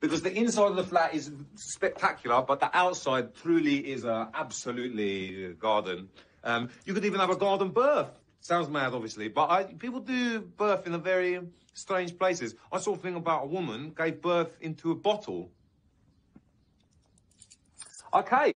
because the inside of the flat is spectacular, but the outside truly is a absolutely uh, garden. Um, you could even have a garden birth. Sounds mad, obviously, but I, people do birth in a very strange places. I saw a thing about a woman gave birth into a bottle. Okay.